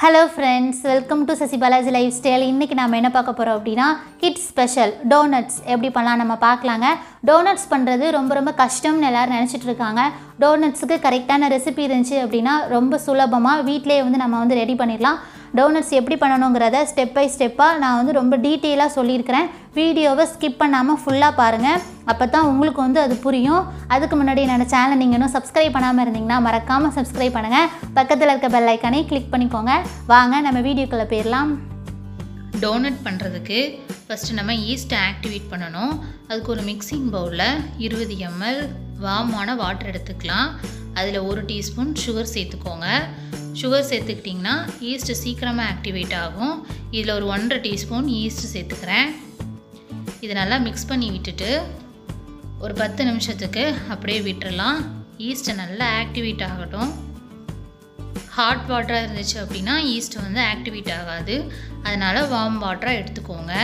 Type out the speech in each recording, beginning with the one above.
Hello friends welcome to Sasi Balaji life style இன்றைக்கி நம்ம என்ன பார்க்க போகிறோம் அப்படின்னா கிட்ஸ் ஸ்பெஷல் டோனட்ஸ் எப்படி பண்ணலாம் நம்ம பார்க்கலாங்க. டோனட்ஸ் பண்ணுறது ரொம்ப ரொம்ப கஷ்டம்னு எல்லோரும் நினச்சிட்டு இருக்காங்க. டோனட்ஸுக்கு கரெக்டான ரெசிபி இருந்துச்சு அப்படின்னா ரொம்ப சுலபமாக வீட்டிலேயே வந்து நம்ம வந்து ரெடி பண்ணிடலாம். டோனட்ஸ் எப்படி பண்ணணுங்கிறத ஸ்டெப் பை ஸ்டெப்பாக நான் வந்து ரொம்ப டீட்டெயிலாக சொல்லியிருக்கிறேன். வீடியோவை ஸ்கிப் பண்ணாமல் ஃபுல்லாக பாருங்கள் அப்போ தான் உங்களுக்கு வந்து அது புரியும். அதுக்கு முன்னாடி என்னோடய சேனலை நீங்கள் இன்னும் சப்ஸ்கிரைப் பண்ணாமல் இருந்தீங்கன்னா மறக்காமல் சப்ஸ்கிரைப் பண்ணுங்கள் பக்கத்தில் இருக்க பெல் ஐக்கானே கிளிக் பண்ணிக்கோங்க. வாங்க நம்ம வீடியோக்குள்ளே போயிடலாம். டோனட் பண்ணுறதுக்கு ஃபஸ்ட்டு நம்ம ஈஸ்ட்டை ஆக்டிவேட் பண்ணணும். அதுக்கு ஒரு மிக்சிங் பவுலில் இருபது எம்எல் வாமான வாட்டர் எடுத்துக்கலாம். அதில் ஒரு டீஸ்பூன் சுகர் சேர்த்துக்கோங்க. சுகர் சேர்த்துக்கிட்டிங்கன்னா ஈஸ்ட் சீக்கிரமாக ஆக்டிவேட் ஆகும். இதில் ஒரு ஒன்றரை டீஸ்பூன் ஈஸ்ட் சேர்த்துக்கிறேன். இது நல்லா மிக்ஸ் பண்ணி விட்டுட்டு ஒரு பத்து நிமிஷத்துக்கு அப்படியே விட்டுறலாம். ஈஸ்ட்டை நல்லா ஆக்டிவேட் ஆகட்டும். ஹாட் வாட்டராக இருந்துச்சு அப்படின்னா ஈஸ்ட் வந்து ஆக்டிவேட் ஆகாது. அதனால் வார்ம் வாட்டராக எடுத்துக்கோங்க.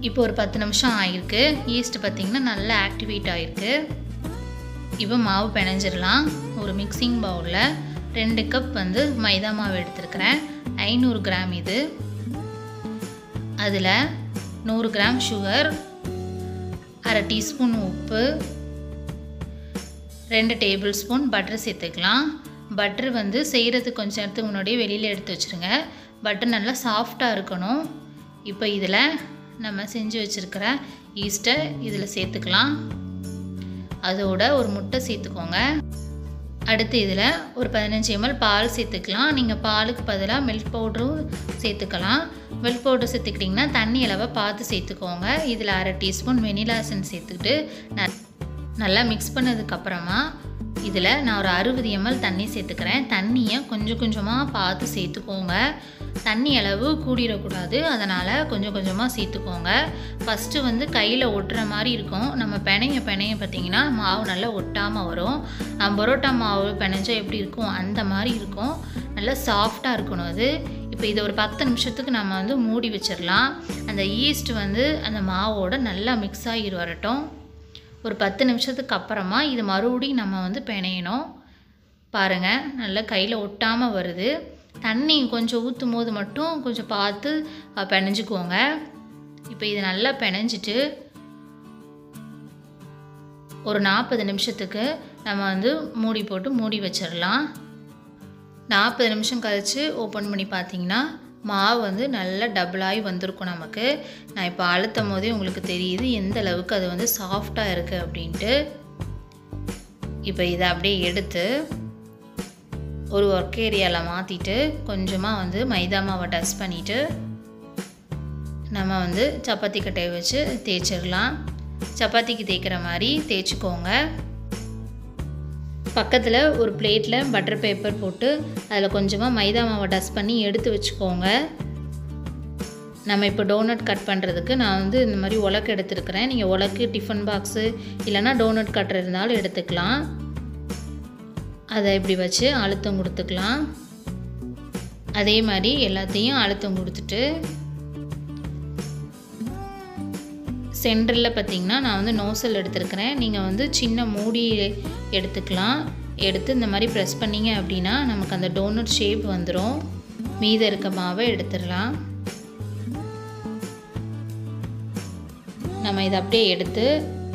இப்போ ஒரு பத்து நிமிஷம் ஆயிருக்கு. ஈஸ்ட் பார்த்திங்கன்னா நல்லா ஆக்டிவேட் ஆகிருக்கு இப்போ மாவு பிணைஞ்சிடலாம். ஒரு மிக்சிங் பவுலில் ரெண்டு கப் வந்து மைதா மாவு எடுத்துருக்கிறேன். ஐநூறு கிராம் இது. அதில் நூறு கிராம் சுகர் அரை டீஸ்பூன் உப்பு ரெண்டு டேபிள் ஸ்பூன் பட்டர் சேர்த்துக்கலாம். பட்டர் வந்து செய்கிறதுக்கு கொஞ்சம் நேரத்துக்கு முன்னாடியே வெளியில் எடுத்து வச்சுருங்க. பட்டர் நல்லா சாஃப்டாக இருக்கணும். இப்போ இதில் நம்ம செஞ்சு வச்சுருக்கிற ஈஸ்ட்டை இதில் சேர்த்துக்கலாம். அதோட ஒரு முட்டை சேர்த்துக்கோங்க. அடுத்து இதில் ஒரு பதினஞ்சு எம்எல் பால் சேர்த்துக்கலாம். நீங்கள் பாலுக்கு பதிலாக மில்க் பவுடரும் சேர்த்துக்கலாம். மில்க் பவுடர் சேர்த்துக்கிட்டிங்கன்னா தண்ணி அளவை பார்த்து சேர்த்துக்கோங்க. இதில் அரை டீஸ்பூன் வெனிலா எசன்ஸ் சேர்த்துக்கிட்டு ந- நல்லா மிக்ஸ் பண்ணதுக்கப்புறமா இதில் நான் ஒரு அறுபது எம்எல் தண்ணி சேர்த்துக்கிறேன். தண்ணியை கொஞ்சம் கொஞ்சமாக பார்த்து சேர்த்துக்கோங்க. தண்ணி அளவு கூடிடக்கூடாது. அதனால் கொஞ்சம் கொஞ்சமாக சேர்த்துக்கோங்க. ஃபஸ்ட்டு வந்து கையில் ஒட்டுற மாதிரி இருக்கும். நம்ம பிணைய பிணைய பார்த்திங்கன்னா மாவு நல்லா ஒட்டாமல் வரும். பரோட்டா மாவு பிணைஞ்சா எப்படி இருக்கும்? அந்த மாதிரி இருக்கும். நல்லா சாஃப்டாக இருக்கணும் அது. இப்போ இதை ஒரு பத்து நிமிஷத்துக்கு நம்ம வந்து மூடி வச்சிடலாம். அந்த ஈஸ்ட் வந்து அந்த மாவோட நல்லா மிக்ஸ் ஆகி வரட்டும். ஒரு பத்து நிமிஷத்துக்கு அப்புறமா இது மறுபடியும் நம்ம வந்து பிணையணும். பாருங்கள் நல்லா கையில் ஒட்டாமல் வருது. தண்ணி கொஞ்சம் ஊற்றும் போது மட்டும் கொஞ்சம் பார்த்து பிணைஞ்சிக்கோங்க. இப்போ இது நல்லா பிணைஞ்சிட்டு ஒரு நாற்பது நிமிஷத்துக்கு நம்ம வந்து மூடி போட்டு மூடி வச்சிடலாம். நாற்பது நிமிஷம் கழித்து ஓப்பன் பண்ணி பார்த்தீங்கன்னா மாவு வந்து நல்லா டபுளாகி வந்திருக்கும் நமக்கு. நான் இப்போ அழுத்தும் போதே உங்களுக்கு தெரியுது எந்த அளவுக்கு அது வந்து சாஃப்டாக இருக்குது அப்படின்ட்டு. இப்போ இதை அப்படியே எடுத்து ஒரு ஒர்க் ஏரியாவில் மாற்றிட்டு கொஞ்சமாக வந்து மைதா மாவை டஸ்ட் பண்ணிவிட்டு நம்ம வந்து சப்பாத்தி கட்டையை வச்சு தேய்ச்சிடலாம். சப்பாத்திக்கு தேய்க்கிற மாதிரி தேய்ச்சிக்கோங்க. பக்கத்தில் ஒரு பிளேட்டில் பட்டர் பேப்பர் போட்டு அதில் கொஞ்சமாக மைதா மாவை டஸ்ட் பண்ணி எடுத்து வச்சுக்கோங்க. நம்ம இப்போ டோனட் கட் பண்ணுறதுக்கு நான் வந்து இந்த மாதிரி உலக்கு எடுத்துருக்கிறேன். நீங்கள் உலக்கு டிஃபன் பாக்ஸு இல்லைனா டோனட் கட்டர் இருந்தாலும் எடுத்துக்கலாம். அதை இப்படி வச்சு அழுத்தம் கொடுத்துக்கலாம். அதே மாதிரி எல்லாத்தையும் அழுத்தம் கொடுத்துட்டு சென்டரில் பார்த்தீங்கன்னா நான் வந்து நோசல் எடுத்திருக்கிறேன். நீங்கள் வந்து சின்ன மூடி எடுத்துக்கலாம். எடுத்து இந்த மாதிரி ப்ரெஸ் பண்ணிங்க அப்படின்னா நமக்கு அந்த டோனட் ஷேப் வந்துடும் மீத இருக்க மாவை எடுத்துடலாம். நம்ம இதை அப்படியே எடுத்து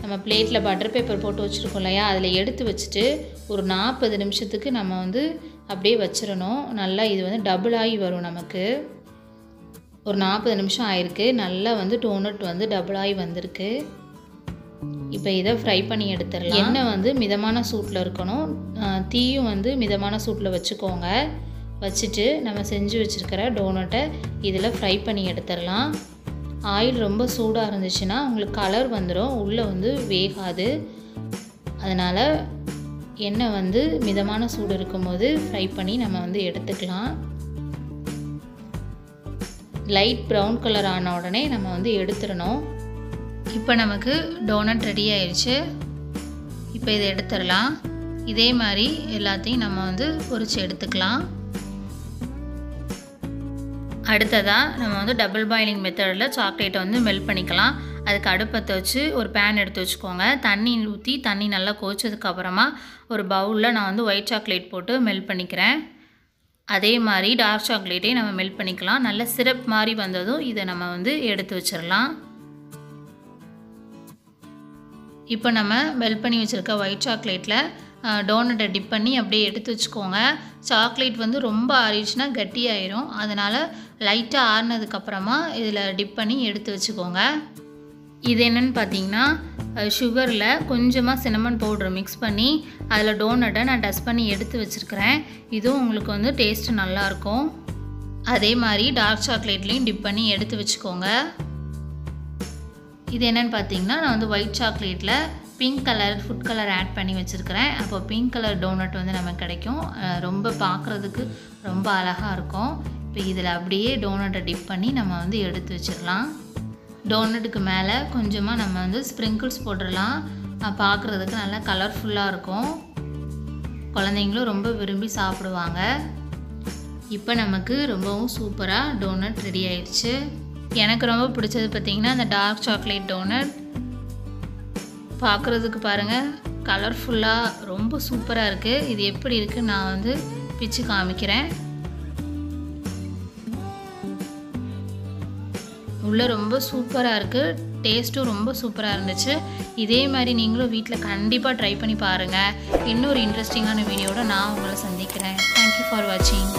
நம்ம பிளேட்டில் பட்டர் பேப்பர் போட்டு வச்சுருக்கோம் இல்லையா? அதில் எடுத்து வச்சுட்டு ஒரு நாற்பது நிமிஷத்துக்கு நம்ம வந்து அப்படியே வச்சிடணும். நல்லா இது வந்து டபுள் ஆகி வரும் நமக்கு. ஒரு நாற்பது நிமிஷம் ஆயிருக்கு. நல்லா வந்து டோனட் வந்து டபுள் ஆகி வந்திருக்கு. இப்போ இதை ஃப்ரை பண்ணி எடுத்துடலாம். எண்ணெய் வந்து மிதமான சூட்டில் இருக்கணும். தீயும் வந்து மிதமான சூட்டில் வச்சுக்கோங்க. வச்சுட்டு நம்ம செஞ்சு வச்சுருக்கிற டோனட்டை இதில் ஃப்ரை பண்ணி எடுத்துடலாம். ஆயில் ரொம்ப சூடாக இருந்துச்சுன்னா உங்களுக்கு கலர் வந்துடும் உள்ளே வந்து வேகாது. அதனால் எண்ணெய் வந்து மிதமான சூடு இருக்கும்போது ஃப்ரை பண்ணி நம்ம வந்து எடுத்துக்கலாம். லைட் ப்ரௌன் கலர் ஆன உடனே நம்ம வந்து எடுத்துடணும். இப்போ நமக்கு டோனட் ரெடி ஆயிடுச்சு. இப்போ இதை எடுத்துடலாம். இதே மாதிரி எல்லாத்தையும் நம்ம வந்து பொறிச்சு எடுத்துக்கலாம். அடுத்ததாக நம்ம வந்து டபுள் பாயிலிங் மெத்தடில் சாக்லேட்டை வந்து மெல்ட் பண்ணிக்கலாம். அதுக்கு அடுப்பத்தை வச்சு ஒரு பேன் எடுத்து வச்சுக்கோங்க. தண்ணி ஊற்றி தண்ணி நல்லா கொதிச்சதுக்கப்புறமா ஒரு பவுலில் நான் வந்து ஒயிட் சாக்லேட் போட்டு மெல்ட் பண்ணிக்கிறேன். அதே மாதிரி டார்க் சாக்லேட்டே நம்ம மெல்ட் பண்ணிக்கலாம். நல்ல சிரப் மாதிரி வந்ததும் இதை நம்ம வந்து எடுத்து வச்சிடலாம். இப்போ நம்ம மெல்ட் பண்ணி வச்சுருக்க ஒயிட் சாக்லேட்டில் டோனட்டை டிப் பண்ணி அப்படியே எடுத்து வச்சுக்கோங்க. சாக்லேட் வந்து ரொம்ப ஆறிடுச்சுன்னா கட்டியாயிரும். அதனால் லைட்டாக ஆறினதுக்கப்புறமா இதில் டிப் பண்ணி எடுத்து வச்சுக்கோங்க. இது என்னென்னு பார்த்தீங்கன்னா சுகரில் கொஞ்சமாக சினமன் பவுடர் மிக்ஸ் பண்ணி அதில் டோனட்டை நான் டஸ்ட் பண்ணி எடுத்து வச்சுருக்கிறேன். இதுவும் உங்களுக்கு வந்து டேஸ்ட்டு நல்லாயிருக்கும் அதே மாதிரி டார்க் சாக்லேட்லேயும் டிப் பண்ணி எடுத்து வச்சுக்கோங்க. இது என்னென்னு பார்த்தீங்கன்னா நான் வந்து white சாக்லேட்டில் pink colour food colour add பண்ணி வச்சுருக்கிறேன். அப்போ பிங்க் கலர் டோனட் வந்து நமக்கு கிடைக்கும். ரொம்ப பார்க்குறதுக்கு ரொம்ப அழகாக இருக்கும். இப்போ இதில் அப்படியே டோனட்டை டிப் பண்ணி நம்ம வந்து எடுத்து வச்சிடலாம். டோனட்டுக்கு மேலே கொஞ்சமாக நம்ம வந்து ஸ்ப்ரிங்கிள்ஸ் போட்டுடலாம். பார்க்குறதுக்கு நல்லா கலர்ஃபுல்லாக இருக்கும். குழந்தைங்களும் ரொம்ப விரும்பி சாப்பிடுவாங்க. இப்போ நமக்கு ரொம்பவும் சூப்பராக டோனட் ரெடி ஆயிடுச்சு. எனக்கு ரொம்ப பிடிச்சது பார்த்திங்கன்னா அந்த டார்க் சாக்லேட் டோனட். பார்க்குறதுக்கு பாருங்கள் கலர்ஃபுல்லாக ரொம்ப சூப்பராக இருக்குது இது எப்படி இருக்குன்னு நான் வந்து பிச்சு காமிக்கிறேன். உள்ளே ரொம்ப சூப்பராக இருக்குது டேஸ்ட்டும் ரொம்ப சூப்பராக இருந்துச்சு. இதே மாதிரி நீங்களும் வீட்டில் கண்டிப்பாக ட்ரை பண்ணி பாருங்கள் இன்னொரு இன்ட்ரெஸ்டிங்கான வீடியோட நான் உங்களை சந்திக்கிறேன். தேங்க்யூ ஃபார் வாட்சிங்